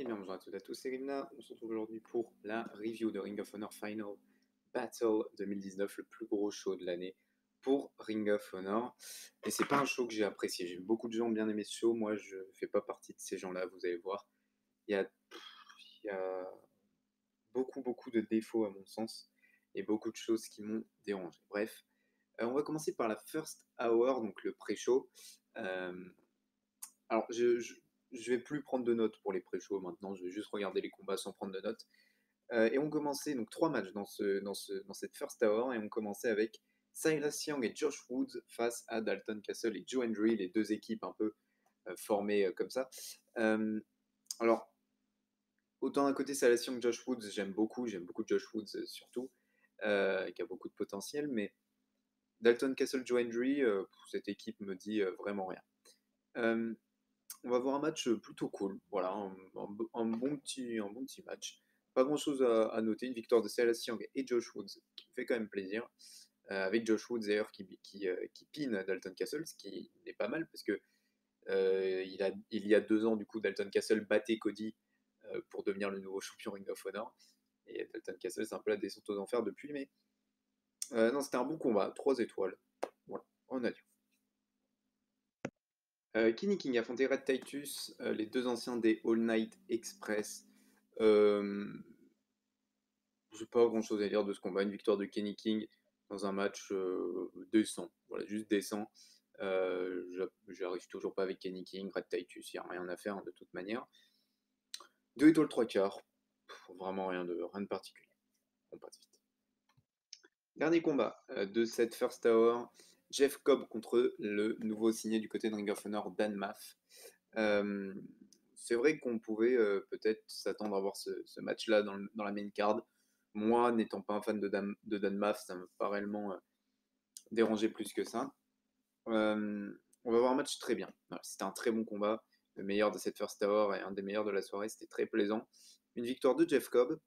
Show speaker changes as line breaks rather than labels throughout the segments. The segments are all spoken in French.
Et bien bonjour à toutes et à tous, c'est Rimna. On se retrouve aujourd'hui pour la review de Ring of Honor Final Battle 2019, le plus gros show de l'année pour Ring of Honor. Et c'est pas un show que j'ai apprécié. J'ai beaucoup de gens bien aimer ce show. Moi, je fais pas partie de ces gens-là, vous allez voir. Il y a, beaucoup, beaucoup de défauts à mon sens et beaucoup de choses qui m'ont dérangé. Bref, euh, on va commencer par la first hour, donc le pré-show. Euh, alors, je, je, vais plus prendre de notes pour les pré-shows maintenant, je vais juste regarder les combats sans prendre de notes. Euh, et on commençait donc trois matchs dans, ce, dans, ce, dans cette first hour, et on commençait avec Silas Young et Josh Woods face à Dalton Castle et Joe Hendry, les deux équipes un peu euh, formées euh, comme ça. Alors, autant d'un côté Silas Young, Josh Woods, j'aime beaucoup, j'aime beaucoup Josh Woods surtout, qui a beaucoup de potentiel, mais Dalton Castle, Joe Hendry, cette équipe me dit vraiment rien on va voir un match plutôt cool. Voilà, un, bon, petit, un bon petit match. Pas grand chose à, noter. Une victoire de Silas Young et Josh Woods qui fait quand même plaisir. Euh, avec Josh Woods d'ailleurs qui, qui, euh, qui, pine Dalton Castle, ce qui est pas mal parce que euh, il, a, il y a deux ans, du coup, Dalton Castle battait Cody euh, pour devenir le nouveau champion Ring of Honor. Et Dalton Castle, c'est un peu la descente aux enfers depuis, mais non, c'était un bon combat. Trois étoiles. Voilà, on a dit. Euh, Kenny King affrontait Red Titus, euh, les deux anciens des All Night Express. Euh, je n'ai pas grand chose à dire de ce combat. Une victoire de Kenny King dans un match euh, décent. Voilà, juste décent. Euh, J'arrive toujours pas avec Kenny King. Red Titus, il n'y a rien à faire hein, de toute manière. Deux étoiles, trois quarts. Vraiment rien de, rien de particulier. On passe vite. Dernier combat euh, de cette First Hour. Jeff Cobb contre le nouveau signé du côté de Ring of Honor, Dan Maff. Euh, c'est vrai qu'on pouvait euh, peut-être s'attendre à voir ce, match-là dans, la main card. Moi, n'étant pas un fan de Dan, de Maff, ça ne m'a pas réellement euh, dérangé plus que ça. On va voir un match très bien. C'était un très bon combat. Le meilleur de cette first hour et un des meilleurs de la soirée. C'était très plaisant. Une victoire de Jeff Cobb.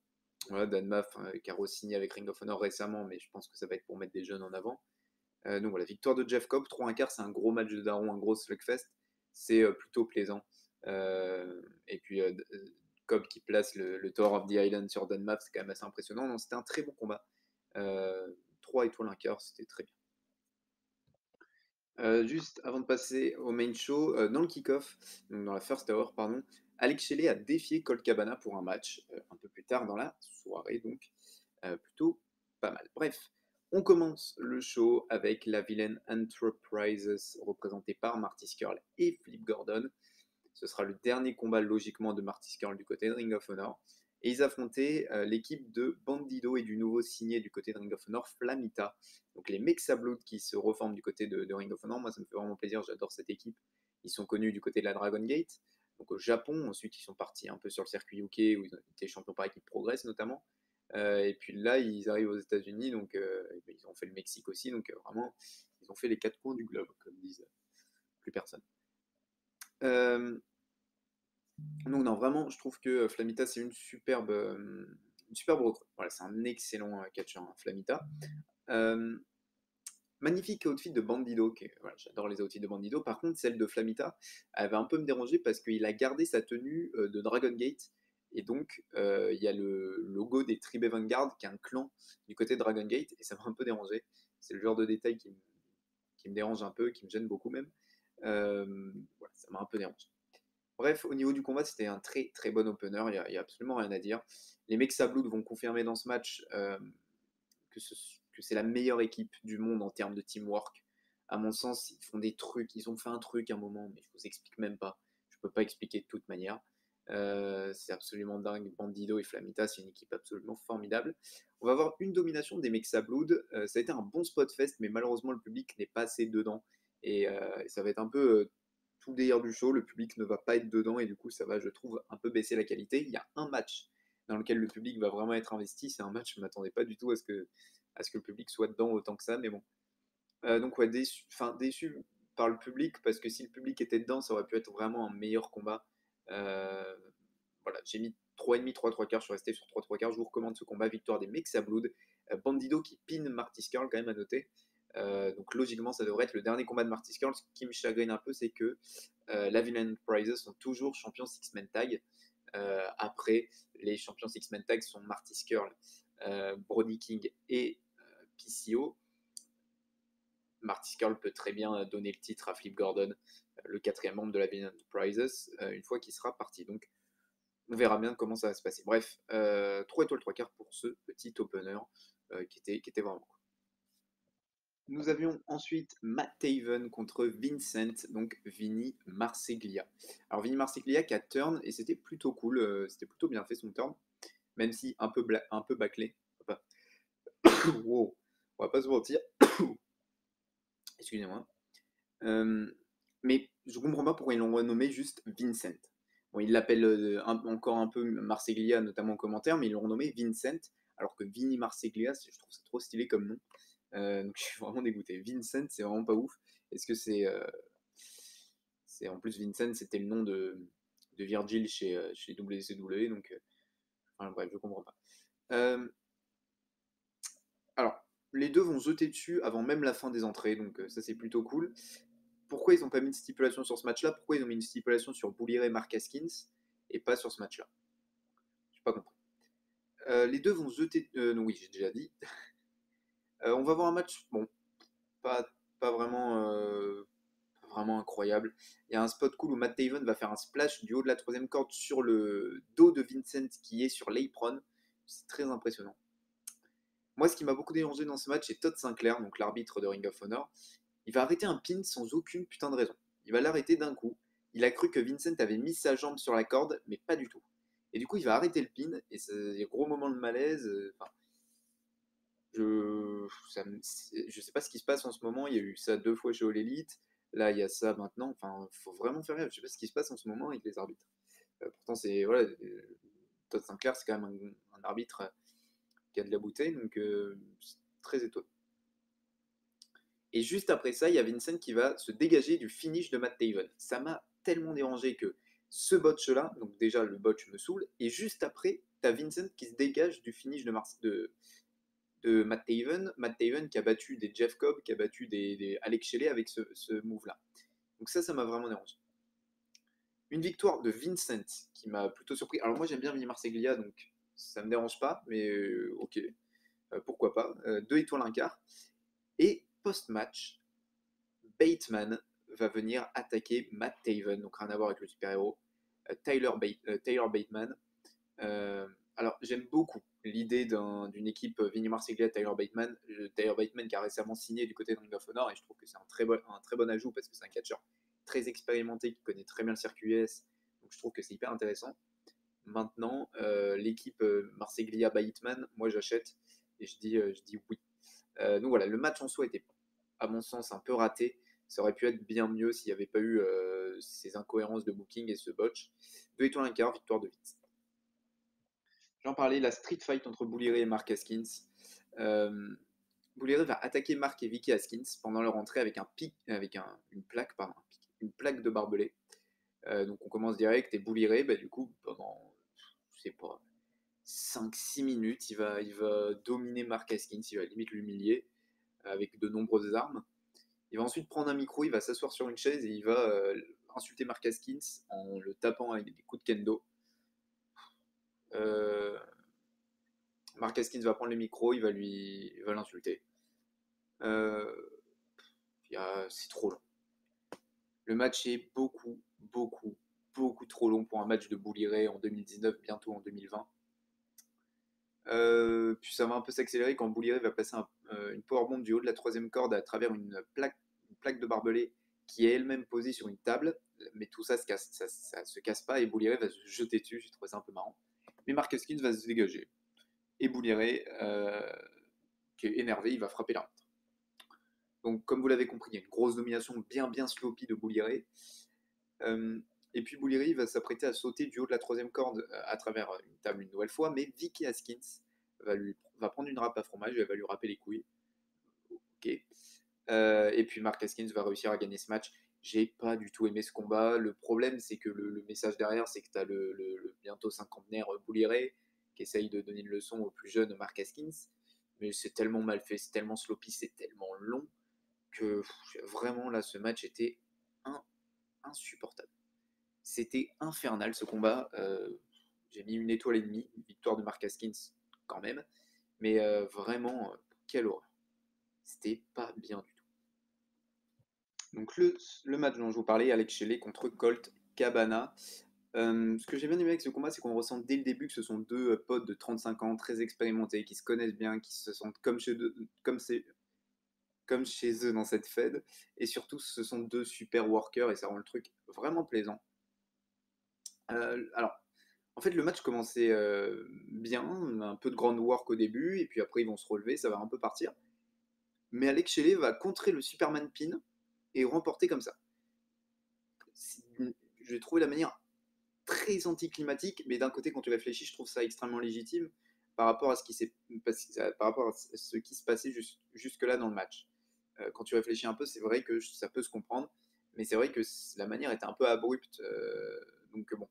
Dan Maff, qui a re-signé avec Ring of Honor récemment, mais je pense que ça va être pour mettre des jeunes en avant. Euh, donc voilà, victoire de Jeff Cobb, 3 1 quart, c'est un gros match de Daron, un gros slugfest. C'est euh, plutôt plaisant. Euh, et puis Cobb qui place le, le, of the Island sur Dunmap, c'est quand même assez impressionnant. Donc c'était un très bon combat. 3 étoiles un quart, c'était très bien. Juste avant de passer au main show, dans le kick-off, dans la first hour, pardon, Alex Shelley a défié Colt Cabana pour un match un peu plus tard dans la soirée, donc plutôt pas mal. Bref, on commence le show avec la vilaine Enterprises représentée par Marty Skrull et Flip Gordon. Ce sera le dernier combat logiquement de Marty Skrull du côté de Ring of Honor. Et ils affrontaient euh, l'équipe de Bandido et du nouveau signé du côté de Ring of Honor, Flamita. Donc les Mexablood qui se reforment du côté de, Ring of Honor. Moi, ça me fait vraiment plaisir, j'adore cette équipe. Ils sont connus du côté de la Dragon Gate, donc au Japon. Ensuite, ils sont partis un peu sur le circuit UK où ils ont été champions par équipe Progress notamment. Euh, et puis là, ils arrivent aux États-Unis, donc euh, ils ont fait le Mexique aussi. Donc euh, vraiment, ils ont fait les quatre coins du globe, comme disent plus personne. Donc non, vraiment, je trouve que Flamita, c'est une superbe, une superbe recrue. Voilà, c'est un excellent catcher, hein, Flamita. Magnifique outfit de Bandido. J'adore les outfits de Bandido. Par contre, celle de Flamita, elle va un peu me déranger parce qu'il a gardé sa tenue de Dragon Gate. Et donc, euh, il y a le logo des Tribe Vanguard, qui est un clan du côté de Dragon Gate. Et ça m'a un peu dérangé. C'est le genre de détail qui, me dérange un peu, qui me gêne beaucoup même. Euh, voilà, ça m'a un peu dérangé. Bref, au niveau du combat, c'était un très très bon opener, il n'y a, absolument rien à dire. Les Mexablood vont confirmer dans ce match euh, que, ce, que c'est la meilleure équipe du monde en termes de teamwork. À mon sens, ils font des trucs, ils ont fait un truc à un moment, mais je vous explique même pas. Je peux pas expliquer de toute manière. Euh, c'est absolument dingue. Bandido et Flamita, c'est une équipe absolument formidable. On va avoir une domination des Mexablood. Euh, ça a été un bon spot fest, mais malheureusement, le public n'est pas assez dedans. Et, euh, ça va être un peu tout d'ailleurs du show, le public ne va pas être dedans et du coup ça va, je trouve, un peu baisser la qualité. Il y a un match dans lequel le public va vraiment être investi, c'est un match, je ne m'attendais pas du tout à ce, que, le public soit dedans autant que ça, mais bon. Donc ouais, déçu par le public, parce que si le public était dedans, ça aurait pu être vraiment un meilleur combat. Euh, voilà, j'ai mis 3,5, 3, 3 quarts, je suis resté sur 3, 3 quarts, je vous recommande ce combat, victoire des Mexablood, euh, Bandido qui pine Marty Skrull quand même à noter. Euh, donc logiquement, ça devrait être le dernier combat de Marty Skrull. Ce qui me chagrine un peu, c'est que euh, la Prizes sont toujours champions Six-Man Tag. après, les champions Six-Man Tag sont Marty Skrull, Brody King et PCO. Marty Skrull peut très bien donner le titre à Flip Gordon, le quatrième membre de la Villain Enterprises, une fois qu'il sera parti. Donc, on verra bien comment ça va se passer. Bref, 3 étoiles 3 quarts pour ce petit opener qui, était, qui était vraiment cool. Nous avions ensuite Matt Taven contre Vincent, donc Vinny Marseglia. Alors Vinny Marseglia qui a turn et c'était plutôt cool, c'était plutôt bien fait son turn, même si un peu, un peu bâclé. wow, on va pas se mentir. Excusez-moi. mais je comprends pas pourquoi ils l'ont renommé juste Vincent. Bon, ils l'appellent encore un peu Marseglia, notamment en commentaire, mais ils l'ont renommé Vincent, alors que Vinny Marseglia, je trouve ça trop stylé comme nom. donc je suis vraiment dégoûté. Vincent, c'est vraiment pas ouf. Est-ce que c'est. en plus, Vincent, c'était le nom de, Virgil chez, chez WCW, donc. enfin, bref, je comprends pas. Les deux vont jeter dessus avant même la fin des entrées, donc ça c'est plutôt cool. Pourquoi ils n'ont pas mis de stipulation sur ce match-là? Pourquoi ils ont mis une stipulation sur Boulier et Mark Haskins et pas sur ce match-là? Je pas compris. les deux vont jeter. non, oui, j'ai déjà dit. on va voir un match, bon, pas, pas vraiment, vraiment incroyable. Il y a un spot cool où Matt Taven va faire un splash du haut de la troisième corde sur le dos de Vincent qui est sur l'apron. C'est très impressionnant. Moi, ce qui m'a beaucoup dérangé dans ce match, c'est Todd Sinclair, donc l'arbitre de Ring of Honor. Il va arrêter un pin sans aucune putain de raison. Il va l'arrêter d'un coup. Il a cru que Vincent avait mis sa jambe sur la corde, mais pas du tout. Et du coup, il va arrêter le pin, et c'est gros moment de malaise. Euh, je, je sais pas ce qui se passe en ce moment. Il y a eu ça deux fois chez All Elite. Là, il y a ça maintenant. Enfin, faut vraiment faire rêve. Je sais pas ce qui se passe en ce moment avec les arbitres. Euh, pourtant, c'est voilà, euh, Todd Sinclair, c'est quand même un arbitre qui a de la bouteille, donc euh, très étonnant. Et juste après ça, il y a Vincent qui va se dégager du finish de Matt Taven. Ça m'a tellement dérangé que ce botch-là, donc déjà le botch me saoule, et juste après, tu as Vincent qui se dégage du finish de, de, de Matt Taven. Matt Taven qui a battu des Jeff Cobb, qui a battu des, Alex Shelley avec ce, ce move-là. Donc ça, ça m'a vraiment dérangé. Une victoire de Vincent qui m'a plutôt surpris. Alors moi j'aime bien Vinny Marseglia, donc ça me dérange pas, mais euh, ok, euh, pourquoi pas. Euh, deux étoiles un quart. Et post-match, Bateman va venir attaquer Matt Taven, donc rien à voir avec le super-héros, Tyler, Bateman. alors j'aime beaucoup l'idée d'une équipe Vinny Marseglia, Tyler Bateman. Tyler Bateman qui a récemment signé du côté de Ring of Honor, et je trouve que c'est un très, bon, un très bon ajout parce que c'est un catcheur très expérimenté qui connaît très bien le circuit US. Donc je trouve que c'est hyper intéressant. Maintenant, euh, l'équipe euh, Marseiglia Baitman, moi j'achète et je dis, euh, je dis oui. donc voilà, le match en soi était, à mon sens, un peu raté. Ça aurait pu être bien mieux s'il n'y avait pas eu ces incohérences de booking et ce botch. Deux étoiles un quart, victoire de vite. J'en parlais, la street fight entre Bouliré et Mark Haskins. Euh, va attaquer Mark et Vicky Haskins pendant leur entrée avec un pic, avec une plaque, pardon, une plaque de barbelé. donc on commence direct et Bouliré, bah, du coup, pendant pas, 5-6 minutes, il va, il va dominer Mark Haskins, il va limite l'humilier avec de nombreuses armes. Il va ensuite prendre un micro, il va s'asseoir sur une chaise et il va euh, insulter Mark Haskins en le tapant avec des coups de kendo. Euh, Mark va prendre le micro, il va lui, va l'insulter. Euh, c'est trop long. Le match est beaucoup, beaucoup, beaucoup trop long pour un match de Bouliré en 2019, bientôt en 2020. Euh, puis ça va un peu s'accélérer quand Bouliré va passer euh, une powerbomb du haut de la troisième corde à travers une plaque, plaque de barbelé qui est elle-même posée sur une table. Mais tout ça se casse, ça, se casse pas et Bouliré va se jeter dessus. J'ai trouvé ça un peu marrant. Mais Marc Skins va se dégager. Et Bouliré, euh, qui est énervé, il va frapper l'arbitre. Donc, comme vous l'avez compris, il y a une grosse domination bien bien sloppy de Bouliré. Et puis Bouliri va s'apprêter à sauter du haut de la troisième corde euh, à travers euh, une table une nouvelle fois, mais Vicky Haskins va, lui, va prendre une râpe à fromage et va lui râper les couilles. Ok. Euh, et puis Mark Haskins va réussir à gagner ce match. J'ai pas du tout aimé ce combat. Le problème, c'est que le, message derrière, c'est que tu as le, le, bientôt cinquantenaire Bouliré qui essaye de donner une leçon au plus jeune Mark Haskins. Mais c'est tellement mal fait, c'est tellement sloppy, c'est tellement long que vraiment là, ce match était insupportable. C'était infernal ce combat. Euh, j'ai mis une étoile et demie, victoire de Mark Haskins quand même, mais euh, vraiment, euh, quelle horreur. C'était pas bien du tout. Donc le, match dont je vous parlais, Alex Shelley contre Colt Cabana. Ce que j'ai bien aimé avec ce combat, c'est qu'on ressent dès le début que ce sont deux potes de 35 ans, très expérimentés, qui se connaissent bien, qui se sentent comme chez, comme chez eux dans cette Fed. Et surtout, ce sont deux super workers et ça rend le truc vraiment plaisant. Alors, en fait, le match commençait euh, bien, un peu de grand work au début, et puis après ils vont se relever, ça va un peu partir. Mais Alex Shelley va contrer le Superman Pin et remporter comme ça. J'ai trouvé la manière très anticlimatique, mais d'un côté, quand tu réfléchis, je trouve ça extrêmement légitime par rapport à ce qui, par rapport à ce qui se passait jusque-là dans le match. Euh, quand tu réfléchis un peu, c'est vrai que ça peut se comprendre, mais c'est vrai que la manière était un peu abrupte. Euh, donc bon,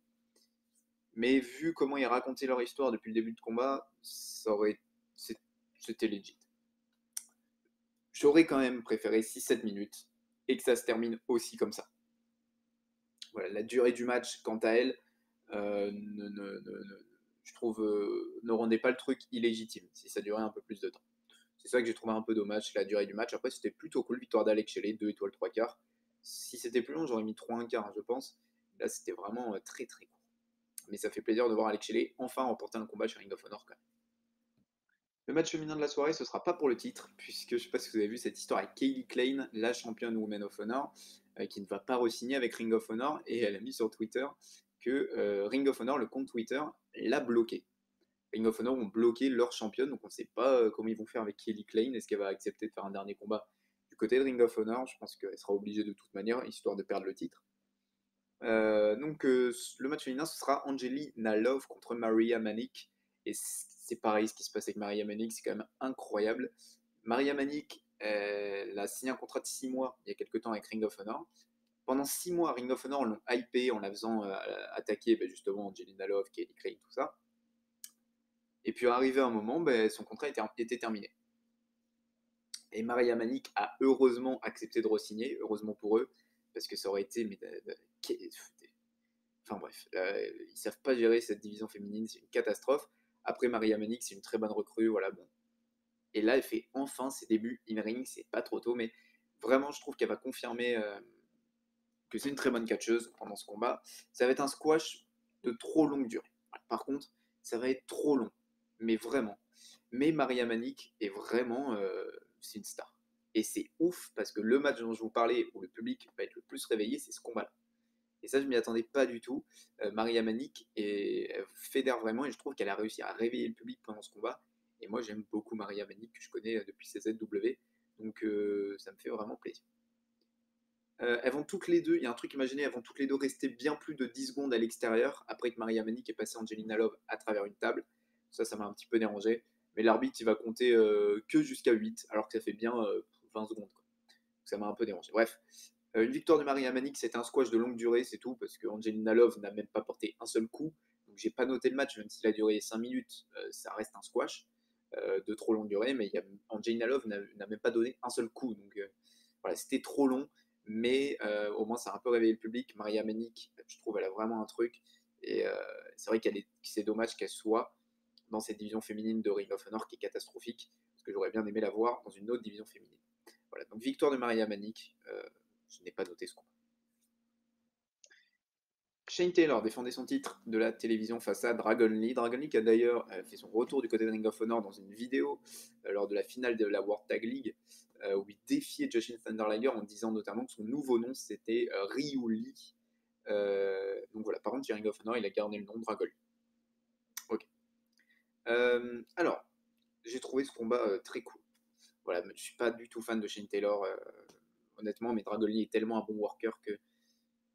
mais vu comment ils racontaient leur histoire depuis le début de combat, ça aurait, c'était legit. J'aurais quand même préféré 6-7 minutes et que ça se termine aussi comme ça. Voilà, la durée du match, quant à elle, euh, je trouve, euh, ne rendait pas le truc illégitime si ça durait un peu plus de temps. C'est ça que j'ai trouvé un peu dommage, la durée du match. Après, c'était plutôt cool, victoire d'Alex Shelley, 2 étoiles 3 quarts. Si c'était plus long, j'aurais mis 3 1 quart, je pense. Là, c'était vraiment euh, très très cool mais ça fait plaisir de voir Alex Shelley enfin remporter un combat chez Ring of Honor quand même. Le match féminin de la soirée, ce sera pas pour le titre, puisque je sais pas si vous avez vu cette histoire avec Kaylee Klein, la championne Women of Honor, euh, qui ne va pas re-signer avec Ring of Honor, et elle a mis sur Twitter que euh, Ring of Honor, le compte Twitter, l'a bloqué. Ring of Honor ont bloqué leur championne, donc on ne sait pas comment ils vont faire avec Kelly Klein. Est-ce qu'elle va accepter de faire un dernier combat du côté de Ring of Honor? Je pense qu'elle sera obligée de toute manière, histoire de perdre le titre. Euh, donc euh, le match féminin, ce sera Angelina Love contre Maria Manik. Et c'est pareil, ce qui se passe avec Maria Manik, c'est quand même incroyable. Maria Manik, elle a signé un contrat de 6 mois il y a quelques temps avec Ring of Honor. Pendant 6 mois, Ring of Honor l'ont hypé en la faisant euh, attaquer ben, justement Angelina Love, Kelly Craig, tout ça. Et puis arrivé un moment, ben, son contrat était, était, terminé. Et Maria Manik a heureusement accepté de re-signer, heureusement pour eux, parce que ça aurait été mais, Enfin bref, euh, ils savent pas gérer cette division féminine, c'est une catastrophe. Après Maria Manik, c'est une très bonne recrue, voilà bon. Et là, elle fait enfin ses débuts in-ring, c'est pas trop tôt, mais vraiment, je trouve qu'elle va confirmer euh, que c'est une très bonne catcheuse pendant ce combat. Ça va être un squash de trop longue durée. Par contre, ça va être trop long, mais vraiment. Mais Maria Manik est vraiment, euh, une star. Et c'est ouf parce que le match dont je vous parlais, où le public va être le plus réveillé, c'est ce combat-là. Et ça, je m'y attendais pas du tout. Euh, Maria Manik et fédère vraiment et je trouve qu'elle a réussi à réveiller le public pendant ce combat. Et moi, j'aime beaucoup Maria Manik que je connais euh, depuis CZW. Donc, euh, ça me fait vraiment plaisir. elles vont toutes les deux, il y a un truc imaginé, elles vont toutes les deux rester bien plus de 10 secondes à l'extérieur après que Maria Manik ait passé Angelina Love à travers une table. Ça, ça m'a un petit peu dérangé. Mais l'arbitre, il va compter que jusqu'à 8, alors que ça fait bien 20 secondes. ça m'a un peu dérangé. Bref, euh, une victoire de Maria Manik, c'était un squash de longue durée, c'est tout, parce que Angelina Love n'a même pas porté un seul coup. Donc j'ai pas noté le match, même s'il a duré 5 minutes, euh, ça reste un squash euh, de trop longue durée, mais Angelina Love n'a même pas donné un seul coup. Donc voilà, c'était trop long, mais au moins ça a un peu réveillé le public. Maria Manik, je trouve, elle a vraiment un truc. Et c'est vrai qu'elle est, c'est dommage qu'elle soit dans cette division féminine de Ring of Honor qui est catastrophique, parce que j'aurais bien aimé la voir dans une autre division féminine. Voilà, donc victoire de Maria Manik. Je n'ai pas noté ce combat. Shane Taylor défendait son titre de la télévision face à Dragon Lee. Dragon Lee a d'ailleurs euh, fait son retour du côté de Ring of Honor dans une vidéo euh, lors de la finale de la World Tag League euh, où il défiait Jushin Thunder Liger en disant notamment que son nouveau nom c'était Ryu Lee. donc voilà, par contre, Ring of Honor, il a gardé le nom Dragon Lee. Ok. alors, j'ai trouvé ce combat très cool. Voilà, je ne suis pas du tout fan de Shane Taylor honnêtement, mais Dragoli est tellement un bon worker que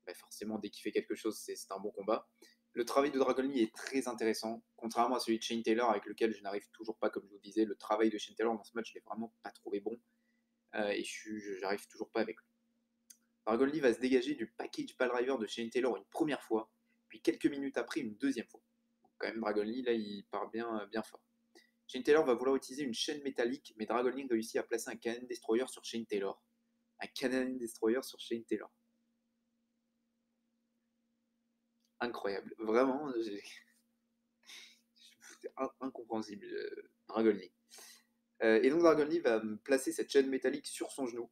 bah, forcément, dès qu'il fait quelque chose, c'est un bon combat. Le travail de Dragoli est très intéressant, contrairement à celui de Shane Taylor, avec lequel je n'arrive toujours pas, comme je vous disais. Le travail de Shane Taylor dans ce match, je l'ai vraiment pas trouvé bon. Euh, et je n'arrive toujours pas avec lui. Dragoli va se dégager du package driver de Shane Taylor une première fois, puis quelques minutes après, une deuxième fois. quand même, Dragoli, là, il part bien, bien fort. Shane Taylor va vouloir utiliser une chaîne métallique, mais Dragoli réussit à placer un Cannon Destroyer sur Shane Taylor un Canadian Destroyer sur Shane Taylor. Incroyable, vraiment. incompréhensible, Dragon Lee. et donc Dragon Lee va placer cette chaîne métallique sur son genou,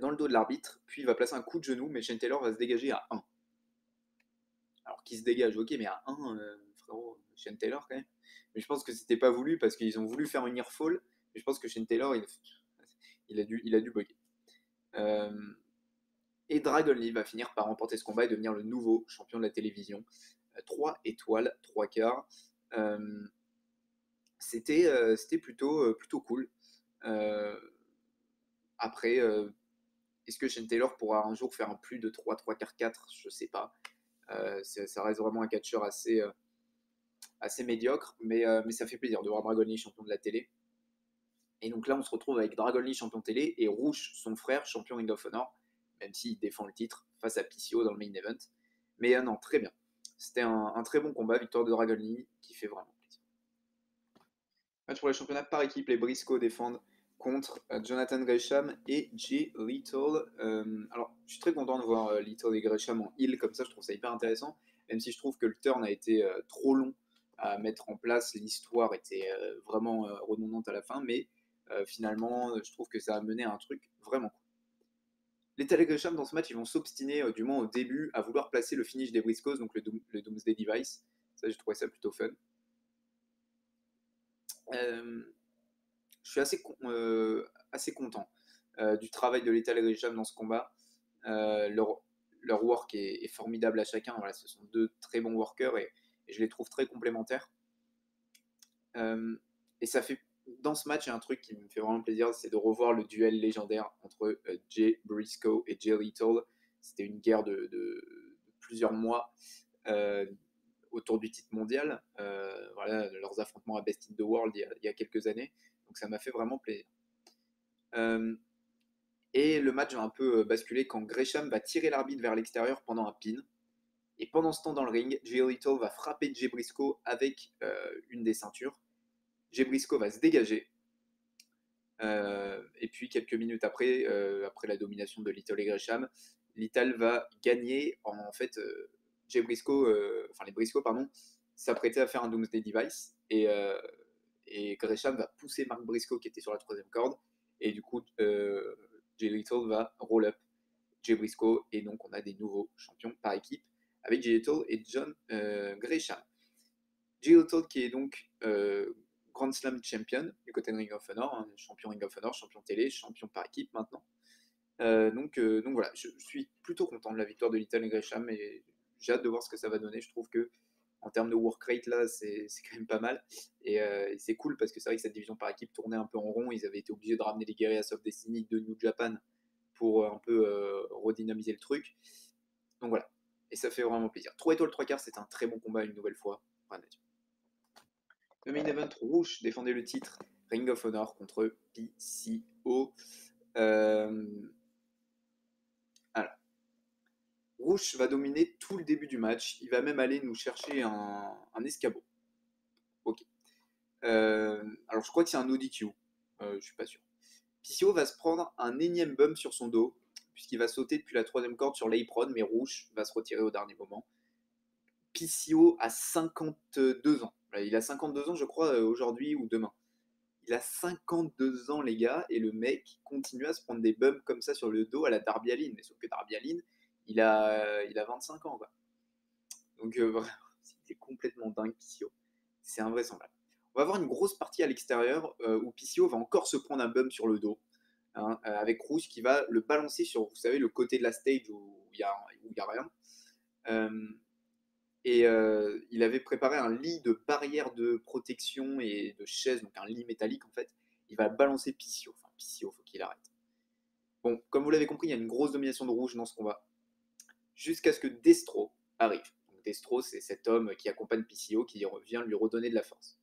dans le dos de l'arbitre, puis il va placer un coup de genou, mais Shane Taylor va se dégager à 1. Alors qu'il se dégage, ok, mais à 1, frérot, Taylor quand même. Mais je pense que c'était pas voulu parce qu'ils ont voulu faire une fall, mais je pense que Shane Taylor, il, a dû, il a dû bugger. et Dragon Lee va finir par remporter ce combat et devenir le nouveau champion de la télévision. 3 étoiles, 3 quarts. c'était, c'était plutôt, plutôt cool. après, est-ce que Shane Taylor pourra un jour faire un plus de 3, 3 quarts 4 Je sais pas. ça reste vraiment un catcheur assez, assez médiocre, mais, mais ça fait plaisir de voir Dragon Lee champion de la télé. Et donc là, on se retrouve avec Dragon Lee champion télé et Rouge, son frère, champion Ring of Honor, même s'il défend le titre face à PCO dans le main event. Mais euh, non, très bien. C'était un, très bon combat, victoire de Dragon Lee, qui fait vraiment plaisir. Match pour les championnats par équipe, les Briscoe défendent contre euh, Jonathan Gresham et Jay Little. Euh, alors, je suis très content de voir Little et Gresham en heal comme ça, je trouve ça hyper intéressant, même si je trouve que le turn a été trop long à mettre en place, l'histoire était vraiment redondante à la fin, mais euh, finalement, euh, je trouve que ça a mené à un truc vraiment cool. Les Telegresham dans ce match, ils vont s'obstiner, euh, du moins au début, à vouloir placer le finish des Briscoes, donc le, Doomsday Device. Ça, j'ai trouvé ça plutôt fun. je suis assez, content du travail de l'État Gresham dans ce combat. leur, leur work est, formidable à chacun. Voilà, ce sont deux très bons workers et, je les trouve très complémentaires. et ça fait dans ce match, il y a un truc qui me fait vraiment plaisir, c'est de revoir le duel légendaire entre euh, Jay Briscoe et Jay Little. C'était une guerre de, plusieurs mois euh, autour du titre mondial. Euh, voilà, leurs affrontements à Best in the World il y a, quelques années. Donc ça m'a fait vraiment plaisir. et le match va un peu basculer quand Gresham va tirer l'arbitre vers l'extérieur pendant un pin. Et pendant ce temps dans le ring, Jay Little va frapper Jay Briscoe avec une des ceintures. Jebrisco va se dégager. Euh, et puis quelques minutes après, euh, après la domination de Little et Gresham, Little va gagner. En, fait, euh, enfin les Briscoe, pardon, s'apprêtaient à faire un Doomsday Device et, et Gresham va pousser Mark Briscoe qui était sur la troisième corde et du coup Jay Little va roll up Jay Briscoe et donc on a des nouveaux champions par équipe avec Jay Little et John Gresham. Jay Little qui est donc Grand Slam champion du côté de Ring of Honor, hein, champion Ring of Honor, champion télé, champion par équipe maintenant. Euh, donc, euh, voilà, je, suis plutôt content de la victoire de Little et Gresham et j'ai hâte de voir ce que ça va donner. Je trouve que en termes de work rate là, c'est quand même pas mal euh, et, c'est cool parce que c'est vrai que cette division par équipe tournait un peu en rond. Ils avaient été obligés de ramener les guerriers of Destiny de New Japan pour un peu redynamiser le truc. Donc voilà, et ça fait vraiment plaisir. 3 étoiles, 3 quarts, c'est un très bon combat une nouvelle fois. Le main event rouge défendait le titre Ring of Honor contre PCO. Euh... Alors, Rouge va dominer tout le début du match. Il va même aller nous chercher un, escabeau. Ok. Euh, alors, je crois que c'est un ODQ. Euh, je suis pas sûr. PCO va se prendre un énième bump sur son dos, puisqu'il va sauter depuis la troisième corde sur l'apron, mais Rouge va se retirer au dernier moment. PCO a 52 ans. Il a 52 ans, je crois, euh, aujourd'hui ou demain. Il a 52 ans, les gars, et le mec continue à se prendre des bumps comme ça sur le dos à la Darby Allin. Mais sauf que Darby Allin, il a, il a 25 ans. Donc, euh, complètement dingue, Picio. C'est invraisemblable. On va avoir une grosse partie à l'extérieur euh, où Picio va encore se prendre un bump sur le dos, hein, avec Rouge qui va le balancer sur, vous savez, le côté de la stage où il n'y a, a, rien. Et euh, il avait préparé un lit de barrière de protection et de chaise, donc un lit métallique en fait. Il va balancer Picio. Enfin, Picio, faut qu'il arrête. Bon, comme vous l'avez compris, il y a une grosse domination de rouge dans ce combat. Jusqu'à ce que Destro arrive. Destro, c'est cet homme qui accompagne Picio, qui vient lui redonner de la force.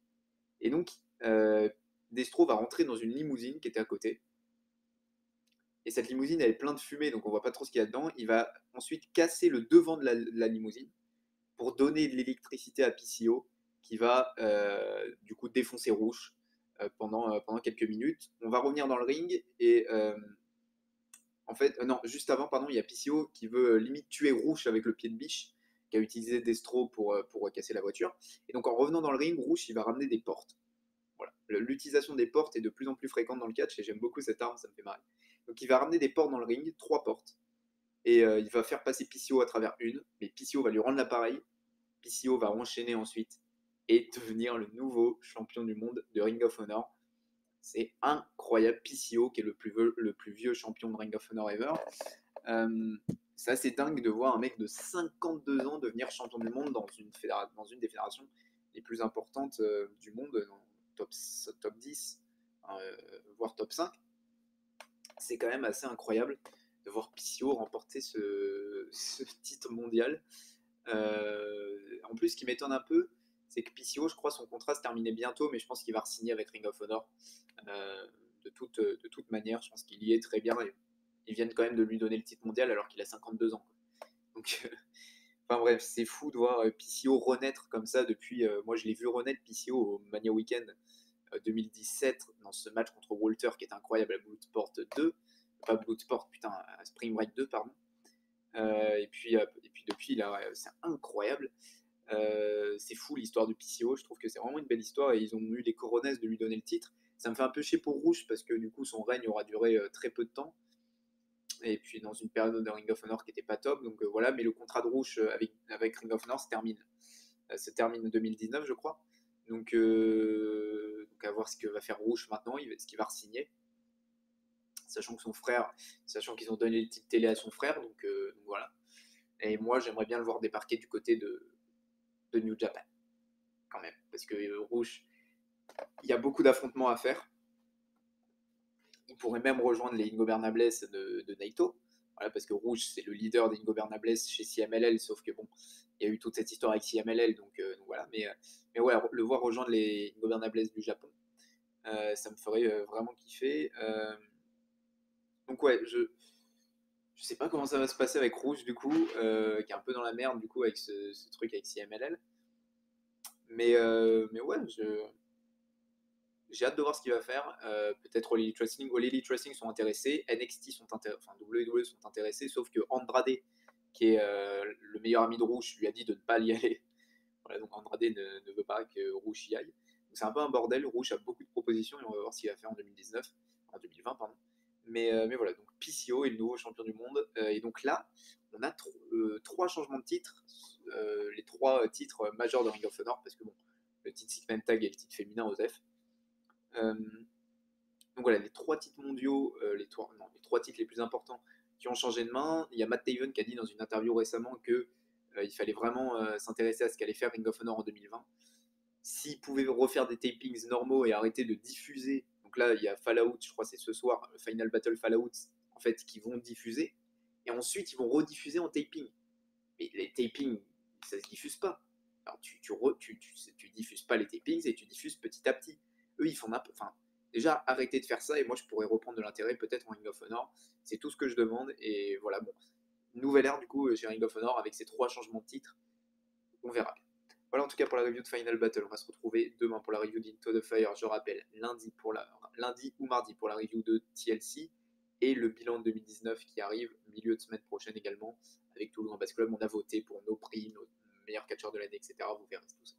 Et donc, euh, Destro va rentrer dans une limousine qui était à côté. Et cette limousine, elle est pleine de fumée, donc on voit pas trop ce qu'il y a dedans. Il va ensuite casser le devant de la limousine pour donner de l'électricité à PCO qui va euh, du coup défoncer Rouge euh, pendant, euh, pendant quelques minutes. On va revenir dans le ring et en fait, non, juste avant, pardon, il y a PCO qui veut limite tuer Rouge avec le pied de biche qui a utilisé Destro pour, pour casser la voiture. Et donc en revenant dans le ring, Rouge, il va ramener des portes. L'utilisation des portes est de plus en plus fréquente dans le catch et j'aime beaucoup cette arme, ça me fait marrer. Donc il va ramener des portes dans le ring, trois portes. Et euh, il va faire passer PCO à travers une, mais PCO va lui rendre l'appareil. PCO va enchaîner ensuite et devenir le nouveau champion du monde de Ring of Honor. C'est incroyable. PCO, qui est le plus, vieux, champion de Ring of Honor ever. Euh, c'est assez dingue de voir un mec de 52 ans devenir champion du monde dans une, des fédérations les plus importantes euh, du monde, top, top 10, euh, voire top 5. C'est quand même assez incroyable de voir PCO remporter ce, titre mondial. en plus, ce qui m'étonne un peu, c'est que PCO, je crois, son contrat se terminait bientôt, mais je pense qu'il va signer avec Ring of Honor. Euh, de, toute, manière, je pense qu'il y est très bien. ils viennent quand même de lui donner le titre mondial alors qu'il a 52 ans. Donc, enfin bref, c'est fou de voir euh, PCO renaître comme ça depuis. Euh, moi, je l'ai vu renaître PCO au Mania Weekend 2017 dans ce match contre Walter qui est incroyable à Bloodsport 2. Pas Bloodsport, putain, à Spring Break 2, pardon. et, puis, et puis depuis, c'est incroyable. c'est fou l'histoire du PCO. Je trouve que c'est vraiment une belle histoire et ils ont eu les coronesses de lui donner le titre. Ça me fait un peu chier pour Rouge parce que du coup son règne aura duré très peu de temps. Et puis dans une période de Ring of Honor qui n'était pas top. Donc voilà, mais le contrat de Rouge avec, avec Ring of Honor se termine. se termine en 2019, je crois. Donc, donc à voir ce que va faire Rouge maintenant, ce qu'il va re-signer. Sachant que son frère, sachant qu'ils ont donné le titre télé à son frère, donc, donc voilà. Et moi, j'aimerais bien le voir débarquer du côté de, New Japan, quand même, parce que Rouge, il y a beaucoup d'affrontements à faire. Il pourrait même rejoindre les Ingobernables de, de Naito. Voilà, parce que Rouge, c'est le leader des Ingobernables chez CMLL, sauf que bon, il y a eu toute cette histoire avec CMLL, donc, euh, voilà. Mais, euh, mais ouais, le voir rejoindre les Ingobernables du Japon, euh, ça me ferait vraiment kiffer. donc ouais, je je sais pas comment ça va se passer avec Rouge du coup, qui est un peu dans la merde du coup avec ce, ce truc avec CMLL. Mais, mais ouais, je, j'ai hâte de voir ce qu'il va faire. Euh, peut-être Wrestling. All Elite Wrestling sont intéressés. NXT sont intéressés. Enfin, WWE sont intéressés. Sauf que Andrade, qui est euh, le meilleur ami de Rouge, lui a dit de ne pas y aller. Voilà, donc Andrade ne, veut pas que Rouge y aille. c'est un peu un bordel. Rouge a beaucoup de propositions et on va voir ce qu'il va faire en 2019. En 2020, pardon. Mais, euh, mais voilà, donc PCO est le nouveau champion du monde. et donc là, on a trois changements de titres. les trois titres majeurs de Ring of Honor. Parce que bon, le titre Six Tag et le titre féminin euh, donc voilà, les trois titres mondiaux, les, trois, titres les plus importants qui ont changé de main. Il y a Matt Taven qui a dit dans une interview récemment que il fallait vraiment s'intéresser à ce qu'allait faire Ring of Honor en 2020. S'ils pouvaient refaire des tapings normaux et arrêter de diffuser, donc là il y a Fallout, je crois c'est ce soir, Final Battle Fallout, en fait, qui vont diffuser, et ensuite ils vont rediffuser en taping. Mais les tapings, ça se diffuse pas. Alors tu, tu diffuses pas les tapings et tu diffuses petit à petit eux, ils font peu. Enfin, déjà, arrêtez de faire ça et moi, je pourrais reprendre de l'intérêt peut-être en Ring of Honor. C'est tout ce que je demande. Et voilà, bon. Nouvelle ère, du coup, chez Ring of Honor avec ces trois changements de titre. On verra. Voilà en tout cas pour la review de Final Battle. On va se retrouver demain pour la review d'Into the Fire. Je rappelle, lundi, pour la, lundi ou mardi pour la review de TLC. Et le bilan de 2019 qui arrive milieu de semaine prochaine également avec tout le Grand Bass Club. On a voté pour nos prix, nos meilleurs catcheurs de l'année, etc. Vous verrez tout ça.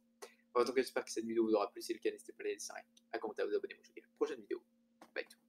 En tout cas, j'espère que cette vidéo vous aura plu. Si le cas, n'hésitez pas à laisser un like, à commenter, à vous abonner. Moi, je vous dis à la prochaine vidéo. Bye tout